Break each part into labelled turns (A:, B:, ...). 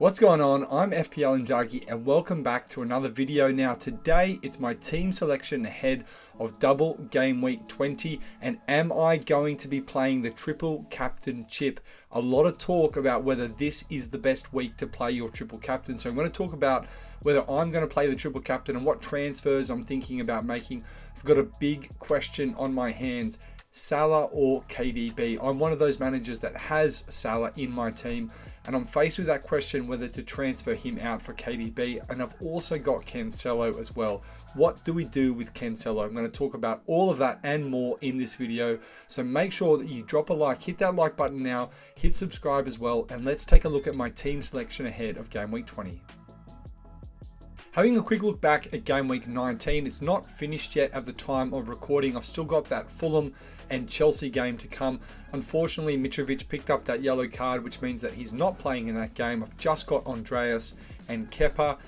A: What's going on? I'm FPL Inzaghi and welcome back to another video. Now today it's my team selection ahead of double game week 20 and am I going to be playing the triple captain chip? A lot of talk about whether this is the best week to play your triple captain. So I'm going to talk about whether I'm going to play the triple captain and what transfers I'm thinking about making. I've got a big question on my hands Salah or KDB. I'm one of those managers that has Salah in my team, and I'm faced with that question whether to transfer him out for KDB. And I've also got Cancelo as well. What do we do with Cancelo? I'm going to talk about all of that and more in this video. So make sure that you drop a like, hit that like button now, hit subscribe as well, and let's take a look at my team selection ahead of game week 20. Having a quick look back at game week 19, it's not finished yet at the time of recording. I've still got that Fulham and Chelsea game to come. Unfortunately, Mitrovic picked up that yellow card, which means that he's not playing in that game. I've just got Andreas and Kepa.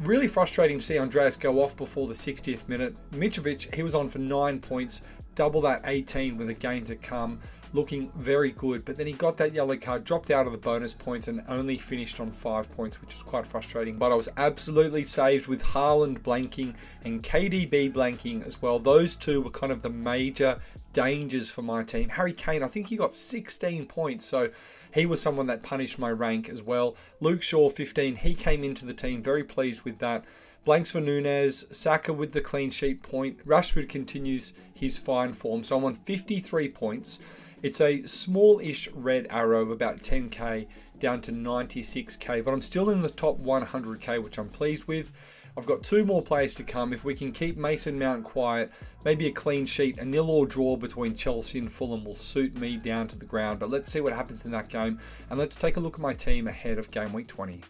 A: Really frustrating to see Andreas go off before the 60th minute. Mitrovic, he was on for nine points, double that 18 with a game to come looking very good. But then he got that yellow card, dropped out of the bonus points, and only finished on five points, which was quite frustrating. But I was absolutely saved with Haaland blanking and KDB blanking as well. Those two were kind of the major dangers for my team. Harry Kane, I think he got 16 points, so he was someone that punished my rank as well. Luke Shaw, 15, he came into the team, very pleased with that. Blanks for Nunez, Saka with the clean sheet point. Rashford continues his fine form. So I'm on 53 points. It's a small-ish red arrow of about 10k down to 96k, but I'm still in the top 100k, which I'm pleased with. I've got two more players to come. If we can keep Mason Mount quiet, maybe a clean sheet, a nil or draw between Chelsea and Fulham will suit me down to the ground. But let's see what happens in that game, and let's take a look at my team ahead of game week 20.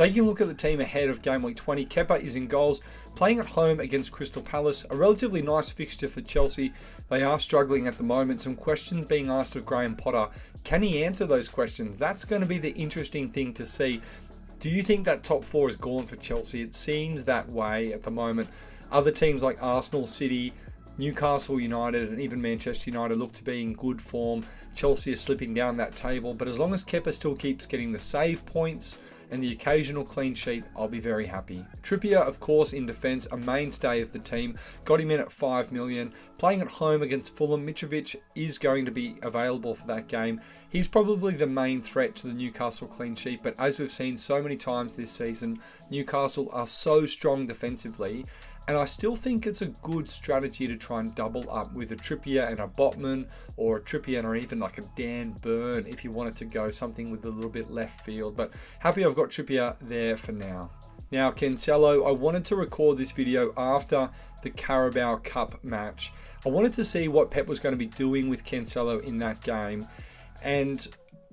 A: Taking a look at the team ahead of game week 20, Kepa is in goals, playing at home against Crystal Palace. A relatively nice fixture for Chelsea. They are struggling at the moment. Some questions being asked of Graham Potter. Can he answer those questions? That's going to be the interesting thing to see. Do you think that top four is gone for Chelsea? It seems that way at the moment. Other teams like Arsenal, City, Newcastle United and even Manchester United look to be in good form. Chelsea is slipping down that table, but as long as Kepa still keeps getting the save points, and the occasional clean sheet, I'll be very happy. Trippier, of course, in defence, a mainstay of the team. Got him in at 5 million. Playing at home against Fulham, Mitrovic is going to be available for that game. He's probably the main threat to the Newcastle clean sheet, but as we've seen so many times this season, Newcastle are so strong defensively and I still think it's a good strategy to try and double up with a Trippier and a Botman or a Trippier or even like a Dan Burn if you wanted to go something with a little bit left field. But happy I've got Trippier there for now. Now, Cancelo, I wanted to record this video after the Carabao Cup match. I wanted to see what Pep was going to be doing with Cancelo in that game. And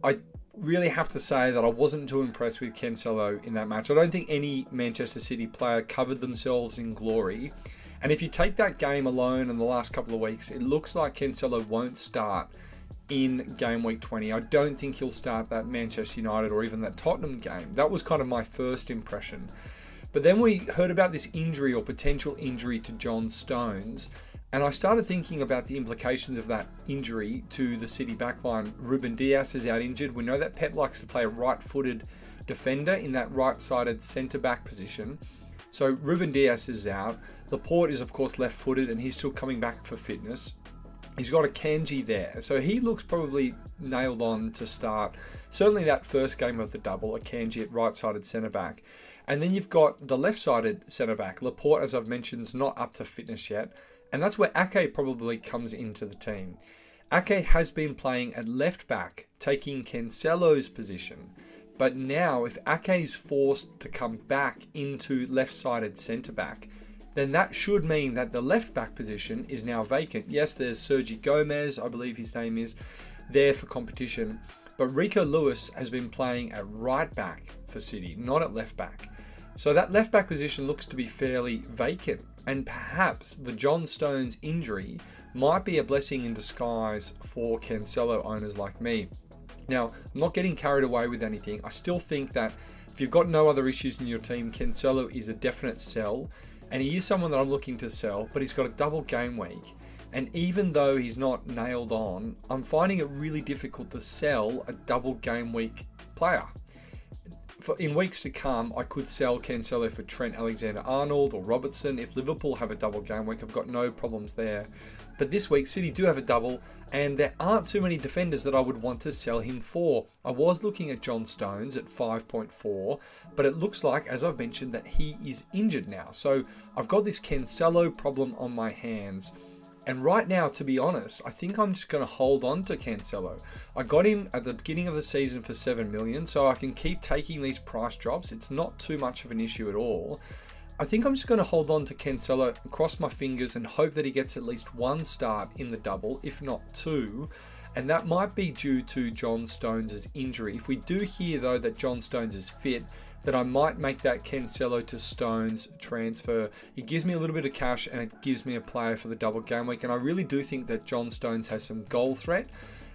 A: I really have to say that I wasn't too impressed with Cancelo in that match. I don't think any Manchester City player covered themselves in glory. And if you take that game alone in the last couple of weeks, it looks like Cancelo won't start in game week 20. I don't think he'll start that Manchester United or even that Tottenham game. That was kind of my first impression. But then we heard about this injury or potential injury to John Stones. And I started thinking about the implications of that injury to the City backline. Ruben Dias is out injured. We know that Pep likes to play a right footed defender in that right sided centre back position. So Ruben Dias is out. Laporte is, of course, left footed and he's still coming back for fitness. He's got Akanji there. So he looks probably nailed on to start. Certainly that first game of the double, Akanji at right sided centre back. And then you've got the left sided centre back. Laporte, as I've mentioned, is not up to fitness yet. And that's where Ake probably comes into the team. Ake has been playing at left back, taking Cancelo's position. But now, if Ake is forced to come back into left sided centre back, then that should mean that the left back position is now vacant. Yes, there's Sergi Gomez, I believe his name is, there for competition. But Rico Lewis has been playing at right back for City, not at left back. So that left back position looks to be fairly vacant and perhaps the John Stones injury might be a blessing in disguise for Cancelo owners like me. Now, I'm not getting carried away with anything. I still think that if you've got no other issues in your team, Cancelo is a definite sell, and he is someone that I'm looking to sell, but he's got a double game week. And even though he's not nailed on, I'm finding it really difficult to sell a double game week player. For, in weeks to come, I could sell Cancelo for Trent Alexander-Arnold or Robertson. If Liverpool have a double game week, I've got no problems there. But this week, City do have a double, and there aren't too many defenders that I would want to sell him for. I was looking at John Stones at 5.4, but it looks like, as I've mentioned, that he is injured now. So I've got this Cancelo problem on my hands. And right now, to be honest, I think I'm just going to hold on to Cancelo. I got him at the beginning of the season for 7 million, so I can keep taking these price drops. It's not too much of an issue at all. I think I'm just going to hold on to Cancelo, cross my fingers, and hope that he gets at least one start in the double, if not two. And that might be due to John Stones' injury. If we do hear, though, that John Stones is fit, that I might make that Cancelo to Stones transfer. It gives me a little bit of cash and it gives me a player for the double game week. And I really do think that John Stones has some goal threat.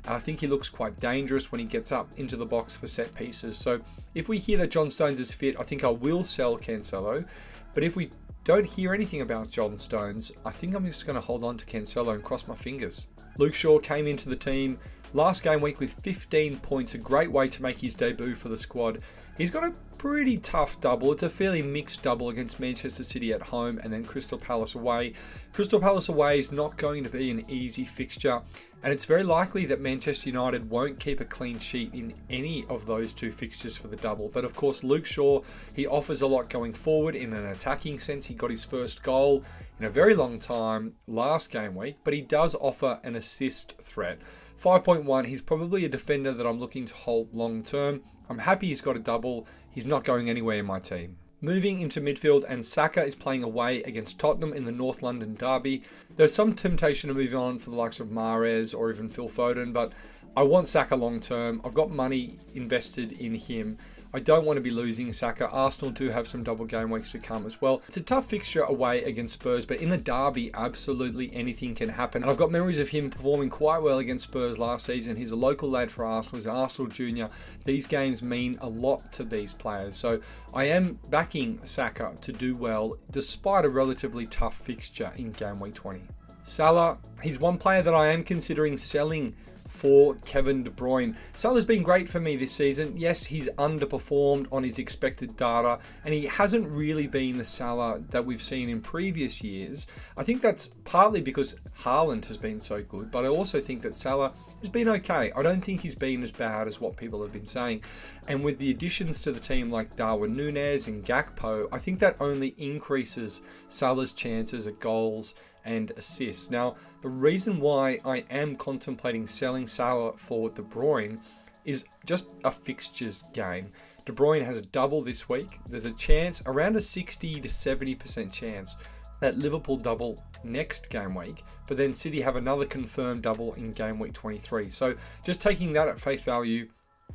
A: I think he looks quite dangerous when he gets up into the box for set pieces. So if we hear that John Stones is fit, I think I will sell Cancelo. But if we don't hear anything about John Stones, I think I'm just going to hold on to Cancelo and cross my fingers. Luke Shaw came into the team last game week with 15 points, a great way to make his debut for the squad. He's got a pretty tough double. It's a fairly mixed double against Manchester City at home and then Crystal Palace away. Crystal Palace away is not going to be an easy fixture, and it's very likely that Manchester United won't keep a clean sheet in any of those two fixtures for the double. But of course, Luke Shaw, he offers a lot going forward in an attacking sense. He got his first goal in a very long time last game week, but he does offer an assist threat. 5.1, he's probably a defender that I'm looking to hold long term. I'm happy he's got a double. He's not going anywhere in my team. Moving into midfield, and Saka is playing away against Tottenham in the North London derby. There's some temptation to move on for the likes of Mahrez or even Phil Foden, but I want Saka long term. I've got money invested in him. I don't want to be losing Saka. Arsenal do have some double game weeks to come as well. It's a tough fixture away against Spurs, but in a derby, absolutely anything can happen. And I've got memories of him performing quite well against Spurs last season. He's a local lad for Arsenal. He's Arsenal junior. These games mean a lot to these players. So I am backing Saka to do well despite a relatively tough fixture in game week 20. Salah, he's one player that I am considering selling for Kevin De Bruyne. Salah's been great for me this season. Yes, he's underperformed on his expected data, and he hasn't really been the Salah that we've seen in previous years. I think that's partly because Haaland has been so good, but I also think that Salah has been okay. I don't think he's been as bad as what people have been saying. And with the additions to the team like Darwin Nunez and Gakpo, I think that only increases Salah's chances at goals and assists. Now, the reason why I am contemplating selling Salah for De Bruyne is just a fixtures game. De Bruyne has a double this week. There's a chance, around a 60 to 70% chance, that Liverpool double next game week, but then City have another confirmed double in game week 23. So just taking that at face value,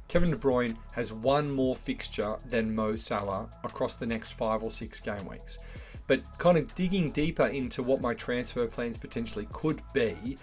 A: Kevin De Bruyne has one more fixture than Mo Salah across the next five or six game weeks. But kind of digging deeper into what my transfer plans potentially could be,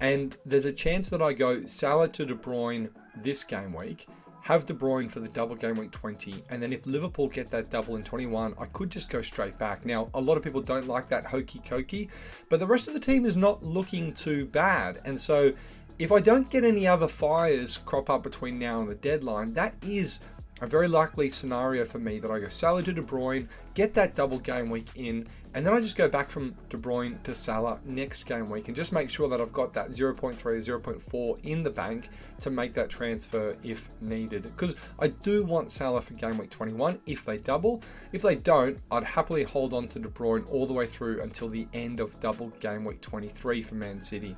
A: and there's a chance that I go Salah to De Bruyne this game week, have De Bruyne for the double game week 20, and then if Liverpool get that double in 21, I could just go straight back. Now, a lot of people don't like that hokey cokey, but the rest of the team is not looking too bad. And so if I don't get any other fires crop up between now and the deadline, that is a very likely scenario for me that I go Salah to De Bruyne, get that double game week in, and then I just go back from De Bruyne to Salah next game week and just make sure that I've got that 0.3, 0.4 in the bank to make that transfer if needed. Because I do want Salah for game week 21 if they double. If they don't, I'd happily hold on to De Bruyne all the way through until the end of double game week 23 for Man City.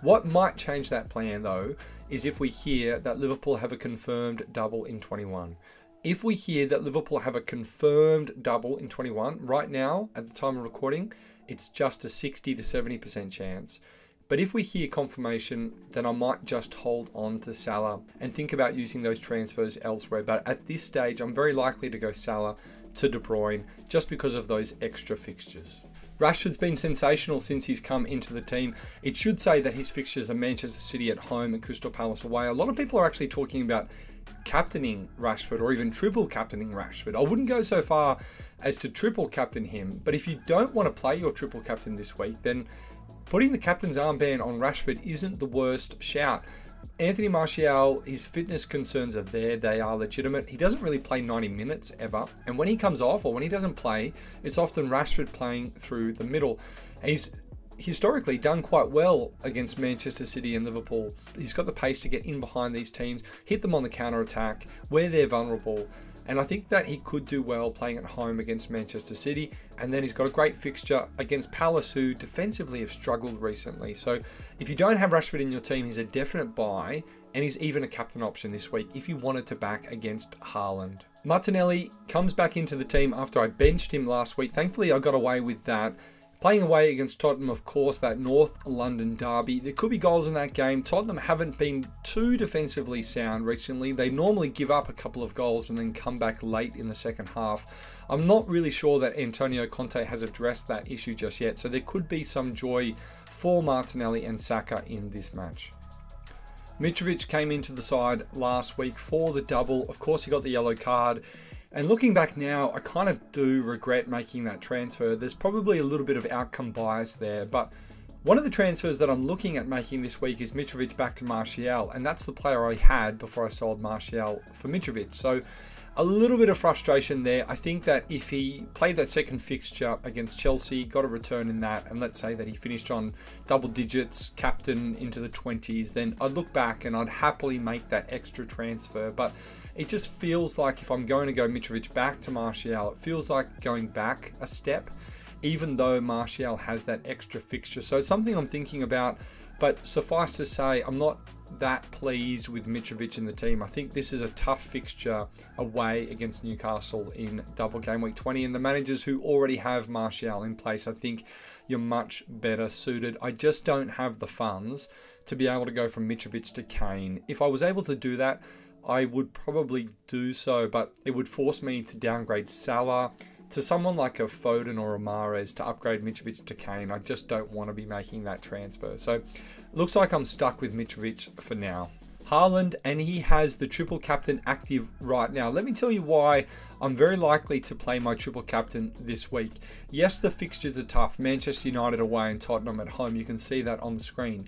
A: What might change that plan though is if we hear that Liverpool have a confirmed double in 21. If we hear that Liverpool have a confirmed double in 21, right now, at the time of recording, it's just a 60 to 70% chance. But if we hear confirmation, then I might just hold on to Salah and think about using those transfers elsewhere. But at this stage, I'm very likely to go Salah to De Bruyne just because of those extra fixtures. Rashford's been sensational since he's come into the team. It should say that his fixtures are Manchester City at home and Crystal Palace away. A lot of people are actually talking about captaining Rashford or even triple captaining Rashford. I wouldn't go so far as to triple captain him, but if you don't want to play your triple captain this week, then putting the captain's armband on Rashford isn't the worst shout. Anthony Martial, his fitness concerns are there. They are legitimate. He doesn't really play 90 minutes ever. And when he comes off or when he doesn't play, it's often Rashford playing through the middle. He's historically done quite well against Manchester City and Liverpool. He's got the pace to get in behind these teams, hit them on the counter attack where they're vulnerable. And I think that he could do well playing at home against Manchester City. And then he's got a great fixture against Palace, who defensively have struggled recently. So if you don't have Rashford in your team, he's a definite buy. And he's even a captain option this week if you wanted to back against Haaland. Martinelli comes back into the team after I benched him last week. Thankfully, I got away with that. Playing away against Tottenham, of course, that North London derby. There could be goals in that game. Tottenham haven't been too defensively sound recently. They normally give up a couple of goals and then come back late in the second half. I'm not really sure that Antonio Conte has addressed that issue just yet, so there could be some joy for Martinelli and Saka in this match. Mitrovic came into the side last week for the double. Of course, he got the yellow card. And looking back now, I kind of do regret making that transfer. There's probably a little bit of outcome bias there, but one of the transfers that I'm looking at making this week is Mitrovic back to Martial, and that's the player I had before I sold Martial for Mitrovic. So a little bit of frustration there. I think that if he played that second fixture against Chelsea, got a return in that, and let's say that he finished on double digits, captain into the 20s, then I'd look back and I'd happily make that extra transfer. But it just feels like if I'm going to go Mitrovic back to Martial, it feels like going back a step, even though Martial has that extra fixture. So it's something I'm thinking about. But suffice to say, I'm not that pleased with Mitrovic and the team. I think this is a tough fixture away against Newcastle in double game week 20. And the managers who already have Martial in place, I think you're much better suited. I just don't have the funds to be able to go from Mitrovic to Kane. If I was able to do that, I would probably do so, but it would force me to downgrade Salah to someone like a Foden or a Mahrez to upgrade Mitrovic to Kane, I just don't want to be making that transfer. So looks like I'm stuck with Mitrovic for now. Haaland, and he has the triple captain active right now. Let me tell you why I'm very likely to play my triple captain this week. Yes, the fixtures are tough. Manchester United away and Tottenham at home. You can see that on the screen.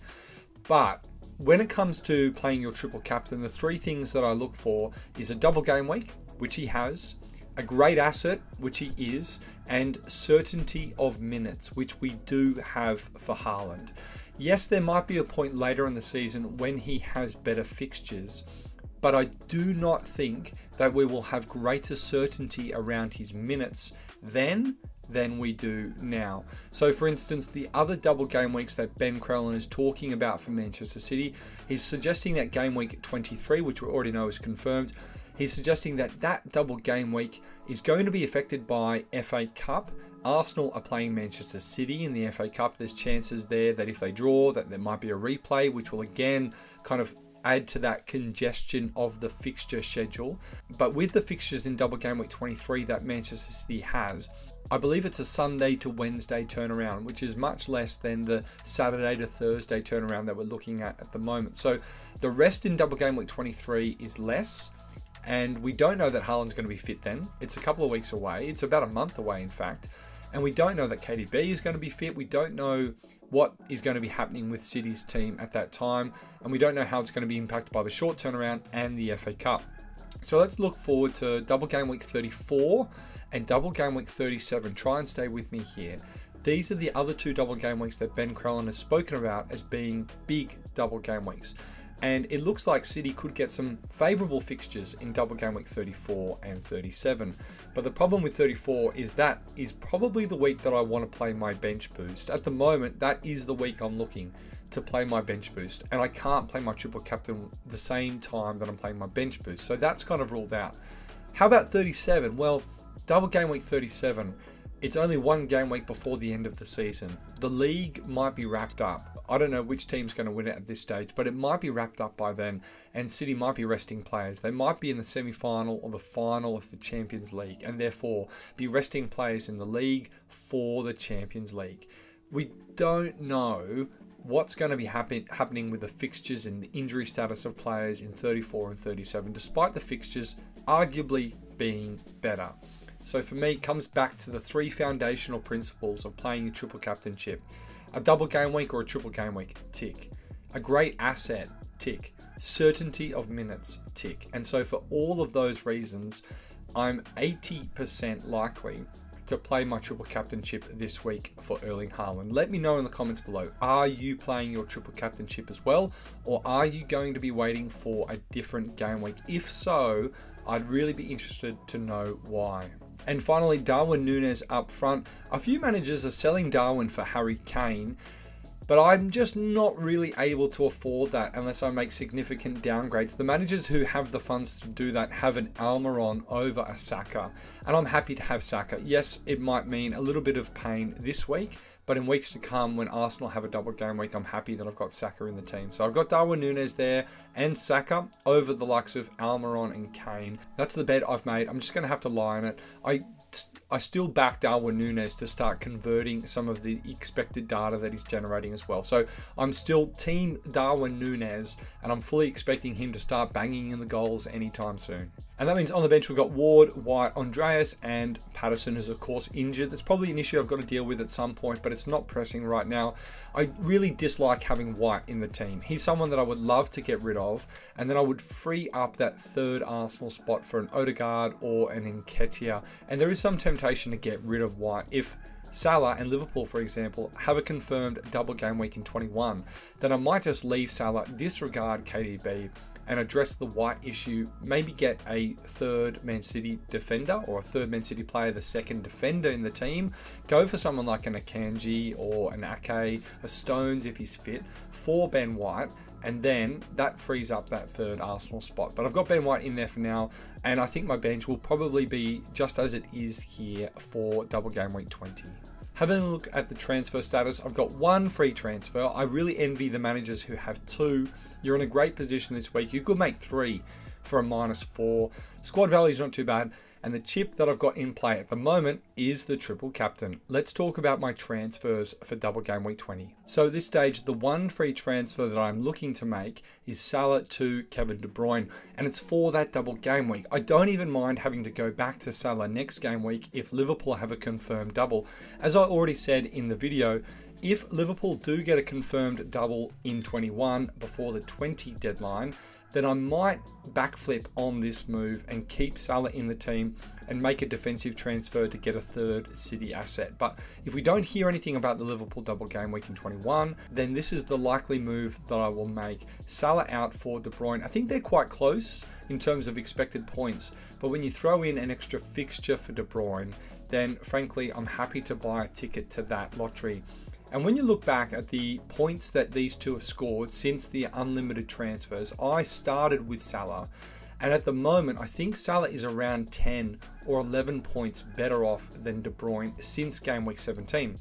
A: But when it comes to playing your triple captain, the three things that I look for is a double game week, which he has, a great asset, which he is, and certainty of minutes, which we do have for Haaland. Yes, there might be a point later in the season when he has better fixtures, but I do not think that we will have greater certainty around his minutes then than we do now. So, for instance, the other double game weeks that Ben Crellin is talking about for Manchester City, he's suggesting that game week 23, which we already know is confirmed, He's suggesting that that double game week is going to be affected by FA Cup. Arsenal are playing Manchester City in the FA Cup. There's chances there that if they draw, that there might be a replay, which will again kind of add to that congestion of the fixture schedule. But with the fixtures in double game week 23 that Manchester City has, I believe it's a Sunday to Wednesday turnaround, which is much less than the Saturday to Thursday turnaround that we're looking at at the moment. So the rest in double game week 23 is less. And we don't know that Haaland's going to be fit then. It's a couple of weeks away. It's about a month away, in fact. And we don't know that KDB is going to be fit. We don't know what is going to be happening with City's team at that time. And we don't know how it's going to be impacted by the short turnaround and the FA Cup. So let's look forward to double game week 34 and double game week 37. Try and stay with me here. These are the other two double game weeks that Ben Crellin has spoken about as being big double game weeks and it looks like City could get some favourable fixtures in double game week 34 and 37. But the problem with 34 is that is probably the week that I want to play my bench boost. At the moment, that is the week I'm looking to play my bench boost, and I can't play my triple captain the same time that I'm playing my bench boost. So that's kind of ruled out. How about 37? Well, double game week 37. It's only one game week before the end of the season. The league might be wrapped up. I don't know which team's going to win it at this stage, but it might be wrapped up by then, and City might be resting players. They might be in the semi final or the final of the Champions League, and therefore be resting players in the league for the Champions League. We don't know what's going to be happen- happening with the fixtures and the injury status of players in 34 and 37, despite the fixtures arguably being better. So for me, it comes back to the three foundational principles of playing a triple captain chip. A double game week or a triple game week? Tick. A great asset? Tick. certainty of minutes tick. And so for all of those reasons, I'm 80% likely to play my triple captain chip this week for Erling Haaland. Let me know in the comments below. Are you playing your triple captain chip as well? Or are you going to be waiting for a different game week? If so, I'd really be interested to know why. And finally, Darwin Nunez up front. A few managers are selling Darwin for Harry Kane. But I'm just not really able to afford that unless I make significant downgrades. The managers who have the funds to do that have an Almiron over a Saka, and I'm happy to have Saka. Yes, it might mean a little bit of pain this week, but in weeks to come, when Arsenal have a double game week, I'm happy that I've got Saka in the team. So I've got Darwin Nunez there and Saka over the likes of Almiron and Kane. That's the bet I've made. I'm just going to have to lie on it. I I still back Darwin Nunez to start converting some of the expected data that he's generating as well. So I'm still team Darwin Nunez, and I'm fully expecting him to start banging in the goals anytime soon. And that means on the bench we've got Ward, White, Andreas, and Patterson, is of course injured. That's probably an issue I've got to deal with at some point, but it's not pressing right now. I really dislike having White in the team. He's someone that I would love to get rid of, and then I would free up that third Arsenal spot for an Odegaard or an Nketiah. And there is some temptation to get rid of White if Salah and Liverpool, for example, have a confirmed double game week in 21, then I might just leave Salah, disregard KDB, and address the white issue, maybe get a third Man City defender or a third Man City player, the second defender in the team. Go for someone like an Akanji or an Ake, a Stones if he's fit, for Ben White, and then that frees up that third Arsenal spot. But I've got Ben White in there for now, and I think my bench will probably be just as it is here for double game week 20. Having a look at the transfer status, I've got one free transfer. I really envy the managers who have two you're in a great position this week. You could make three for a minus four. Squad value is not too bad. And the chip that I've got in play at the moment is the triple captain. Let's talk about my transfers for double game week 20. So at this stage, the one free transfer that I'm looking to make is Salah to Kevin De Bruyne. And it's for that double game week. I don't even mind having to go back to Salah next game week if Liverpool have a confirmed double. As I already said in the video, if Liverpool do get a confirmed double in 21 before the 20 deadline, then I might backflip on this move and keep Salah in the team and make a defensive transfer to get a third City asset. But if we don't hear anything about the Liverpool double game week in 21, then this is the likely move that I will make. Salah out for De Bruyne. I think they're quite close in terms of expected points, but when you throw in an extra fixture for De Bruyne, then frankly, I'm happy to buy a ticket to that lottery. And when you look back at the points that these two have scored since the unlimited transfers, I started with Salah. And at the moment, I think Salah is around 10 or 11 points better off than De Bruyne since game week 17.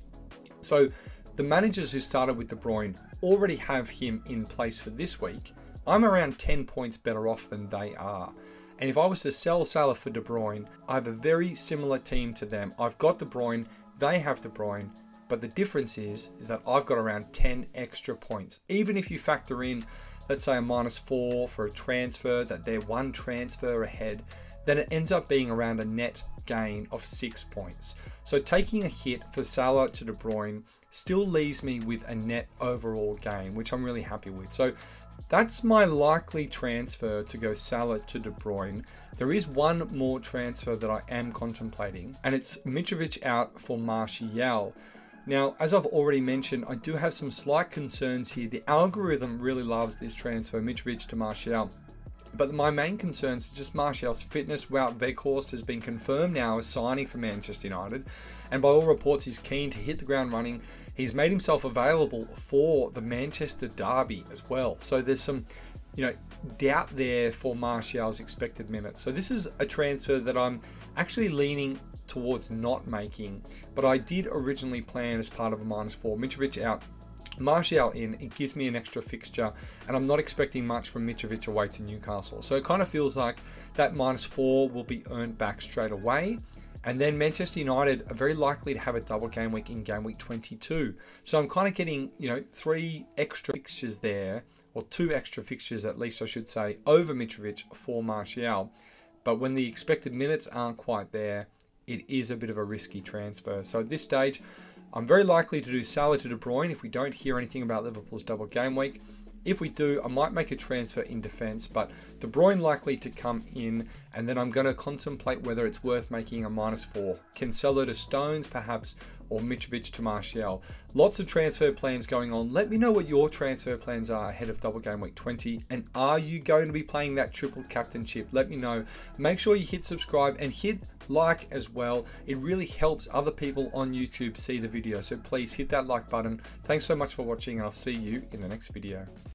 A: So the managers who started with De Bruyne already have him in place for this week. I'm around 10 points better off than they are. And if I was to sell Salah for De Bruyne, I have a very similar team to them. I've got De Bruyne, they have De Bruyne, but the difference is, is that I've got around 10 extra points. Even if you factor in, let's say a minus four for a transfer, that they're one transfer ahead, then it ends up being around a net gain of six points. So taking a hit for Salah to De Bruyne still leaves me with a net overall gain, which I'm really happy with. So that's my likely transfer to go Salah to De Bruyne. There is one more transfer that I am contemplating, and it's Mitrovic out for Martial. Now, as I've already mentioned, I do have some slight concerns here. The algorithm really loves this transfer, Mitrovic to Martial. But my main concerns is just Martial's fitness. Wout Weghorst has been confirmed now as signing for Manchester United. And by all reports, he's keen to hit the ground running. He's made himself available for the Manchester Derby as well. So there's some, you know, doubt there for Martial's expected minutes. So this is a transfer that I'm actually leaning towards not making, but I did originally plan as part of a minus four. Mitrovic out, Martial in, it gives me an extra fixture, and I'm not expecting much from Mitrovic away to Newcastle. So it kind of feels like that minus four will be earned back straight away. And then Manchester United are very likely to have a double game week in game week 22. So I'm kind of getting, you know, three extra fixtures there, or two extra fixtures at least, I should say, over Mitrovic for Martial. But when the expected minutes aren't quite there, it is a bit of a risky transfer. So at this stage, I'm very likely to do Salah to De Bruyne if we don't hear anything about Liverpool's double game week. If we do, I might make a transfer in defense, but De Bruyne likely to come in, and then I'm going to contemplate whether it's worth making a minus four. Cancelo to Stones, perhaps, or Mitrovic to Martial. Lots of transfer plans going on. Let me know what your transfer plans are ahead of Double Game Week 20, and are you going to be playing that triple captain chip? Let me know. Make sure you hit subscribe and hit like as well. It really helps other people on YouTube see the video. So please hit that like button. Thanks so much for watching and I'll see you in the next video.